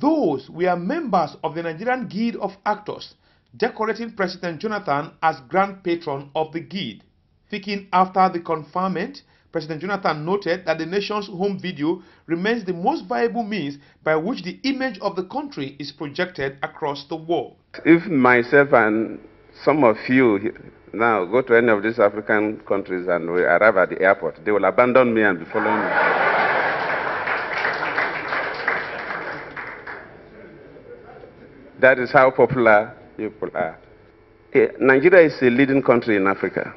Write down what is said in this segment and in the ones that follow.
Those were members of the Nigerian Guild of Actors, decorating President Jonathan as Grand Patron of the Guild. Speaking after the conferment, President Jonathan noted that the nation's home video remains the most viable means by which the image of the country is projected across the world. If myself and some of you now go to any of these African countries and we arrive at the airport, they will abandon me and be following me. That is how popular people are. Eh, Nigeria is a leading country in Africa.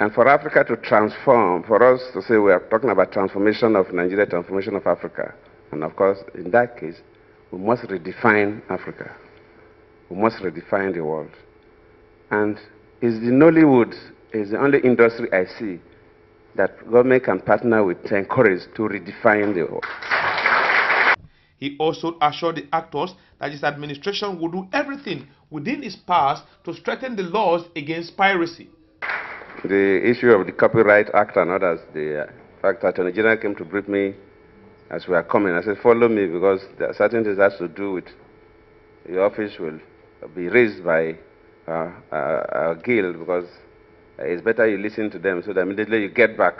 And for Africa to transform, for us to say we are talking about transformation of Nigeria, transformation of Africa. And of course, in that case, we must redefine Africa. We must redefine the world. And is the Nollywood is the only industry I see that government can partner with to encourage to redefine the world. He also assured the actors that his administration will do everything within its powers to strengthen the laws against piracy. The issue of the Copyright Act and others, the uh, fact that Attorney General came to brief me as we are coming. I said, follow me because there are certain things that has to do with the office will be raised by uh, our, our guild because it's better you listen to them so that immediately you get back,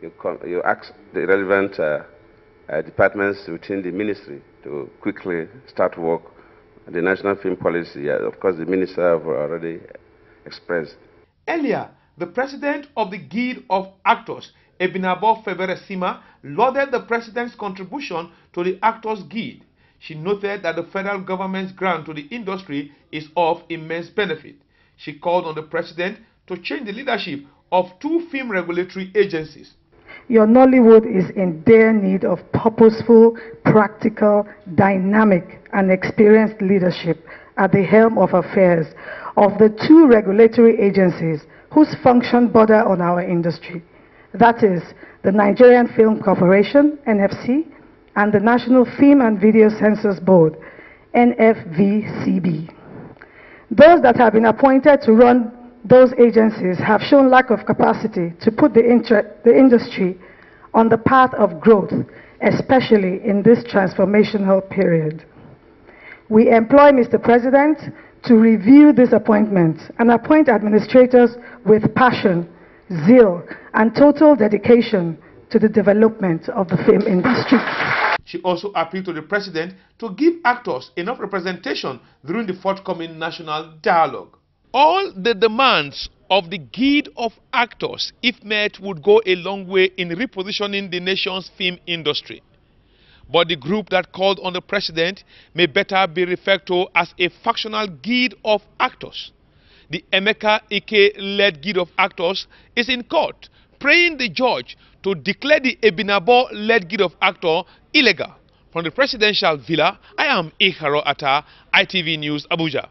you, you ask the relevant uh, uh, departments within the ministry to quickly start work. The national film policy, uh, of course, the minister have already expressed. Earlier, the president of the Guild of Actors, Ibinabo Fiberesima, lauded the president's contribution to the Actors Guild. She noted that the federal government's grant to the industry is of immense benefit. She called on the president to change the leadership of two film regulatory agencies. Your Nollywood is in dire need of purposeful, practical, dynamic, and experienced leadership at the helm of affairs of the two regulatory agencies whose function border on our industry. That is, the Nigerian Film Corporation, NFC, and the National Film and Video Censors Board, NFVCB. Those that have been appointed to run those agencies have shown lack of capacity to put the, the industry on the path of growth, especially in this transformational period. We employ Mr. President to review this appointment and appoint administrators with passion, zeal, and total dedication to the development of the film industry. She also appealed to the president to give actors enough representation during the forthcoming national dialogue. All the demands of the Guild of Actors, if met, would go a long way in repositioning the nation's film industry. But the group that called on the president may better be referred to as a factional Guild of Actors. The Emeka Ike-led Guild of Actors is in court praying the judge to declare the Ibinabo-led Guild of Actors illegal. From the presidential villa, I am Iharo Atta, ITV News, Abuja.